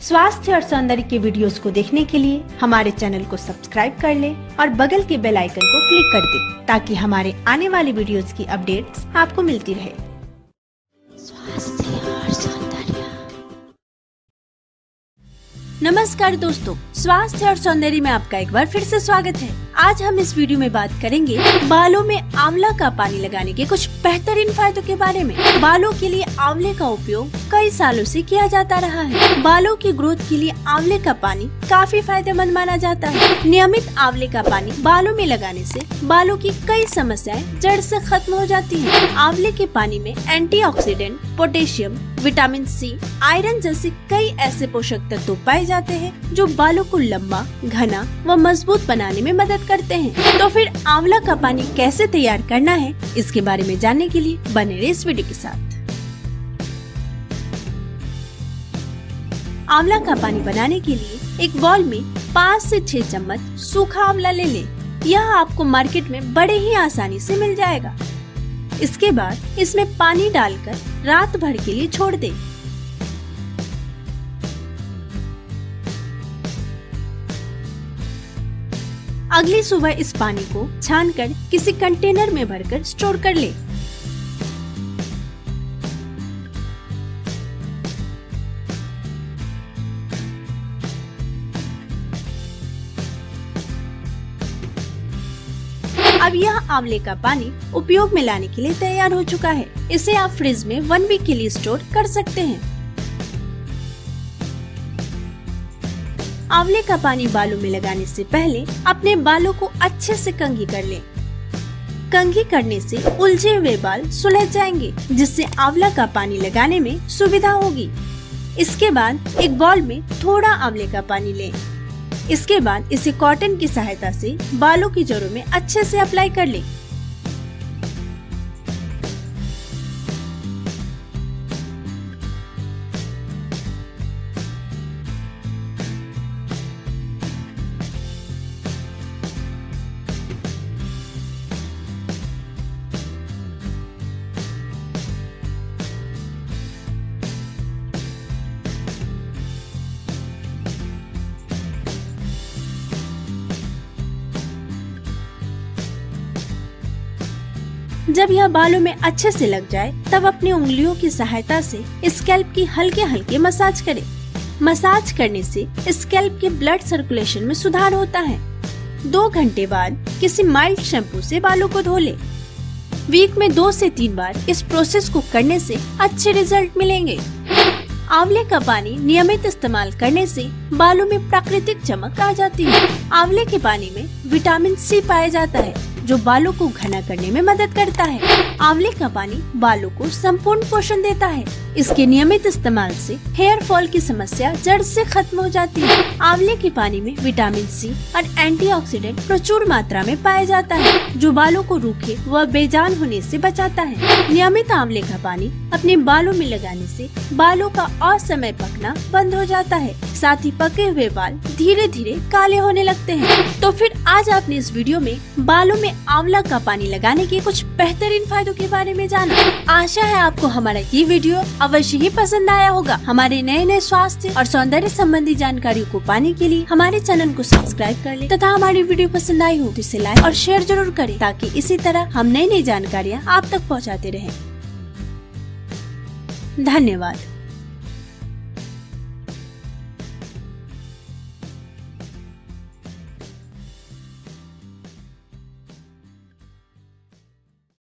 स्वास्थ्य और सौंदर्य के वीडियोस को देखने के लिए हमारे चैनल को सब्सक्राइब कर लें और बगल के बेल आइकन को क्लिक कर दें, ताकि हमारे आने वाले वीडियोस की अपडेट्स आपको मिलती रहे। नमस्कार दोस्तों, स्वास्थ्य और सौंदर्य में आपका एक बार फिर से स्वागत है। आज हम इस वीडियो में बात करेंगे बालों में आंवला का पानी लगाने के कुछ बेहतरीन फायदों के बारे में। बालों के लिए आंवले का उपयोग कई सालों से किया जाता रहा है। बालों की ग्रोथ के लिए आंवले का पानी काफ़ी फ़ायदेमंद माना जाता है। नियमित आंवले का पानी बालों में लगाने से बालों की कई समस्याएँ जड़ से खत्म हो जाती हैं। आंवले के पानी में antioxidant, potassium vitamin C iron जैसे कई ऐसे पोषक तत्व पाए जाते हैं जो बालों को लंबा घना व मज़बूत बनाने में मदद करते हैं। तो फिर आंवला का पानी कैसे तैयार करना है इसके बारे में जानने के लिए बने रहे इस वीडियो के साथ। आंवला का पानी बनाने के लिए एक बॉल में पाँच से छह चम्मच सूखा आंवला ले लें। यह आपको मार्केट में बड़े ही आसानी से मिल जाएगा इसके बाद इसमें पानी डालकर रात भर के लिए छोड़ दें। अगली सुबह इस पानी को छानकर किसी कंटेनर में भरकर स्टोर कर ले अब यह आंवले का पानी उपयोग में लाने के लिए तैयार हो चुका है इसे आप फ्रिज में वन वीक के लिए स्टोर कर सकते हैं आंवले का पानी बालों में लगाने से पहले अपने बालों को अच्छे से कंघी कर लें। कंघी करने से उलझे हुए बाल सुलझ जाएँगे, जिससे आंवला का पानी लगाने में सुविधा होगी इसके बाद एक बॉल में थोड़ा आंवले का पानी लें। इसके बाद इसे कॉटन की सहायता से बालों की जड़ों में अच्छे से अप्लाई कर लें। जब यह बालों में अच्छे से लग जाए, तब अपनी उंगलियों की सहायता से स्कैल्प की हल्के हल्के मसाज करें। मसाज करने से स्कैल्प के ब्लड सर्कुलेशन में सुधार होता है। दो घंटे बाद किसी माइल्ड शैम्पू से बालों को धो ले। वीक में दो से तीन बार इस प्रोसेस को करने से अच्छे रिज़ल्ट मिलेंगे। आंवले का पानी नियमित इस्तेमाल करने से बालों में प्राकृतिक चमक आ जाती है। आंवले के पानी में विटामिन सी पाया जाता है। जो बालों को घना करने में मदद करता है। आंवले का पानी बालों को संपूर्ण पोषण देता है। इसके नियमित इस्तेमाल से हेयर फॉल की समस्या जड़ से खत्म हो जाती है। आंवले के पानी में विटामिन सी और एंटीऑक्सीडेंट प्रचुर मात्रा में पाया जाता है, जो बालों को रूखे व बेजान होने से बचाता है। नियमित आंवले का पानी अपने बालों में लगाने से बालों का असमय पकना बंद हो जाता है। साथ ही पके हुए बाल धीरे धीरे काले होने लगते हैं। तो फिर आज आपने इस वीडियो में बालों में आंवला का पानी लगाने के कुछ बेहतरीन फायदों के बारे में जाना। आशा है आपको हमारा ये वीडियो अवश्य ही पसंद आया होगा। हमारे नए नए स्वास्थ्य और सौंदर्य संबंधी जानकारी को पाने के लिए हमारे चैनल को सब्सक्राइब कर ले तथा हमारी वीडियो पसंद आई हो तो इसे लाइक और शेयर ज़रूर करें ताकि इसी तरह हम नई नई जानकारियाँ आप तक पहुँचाते रहे। धन्यवाद।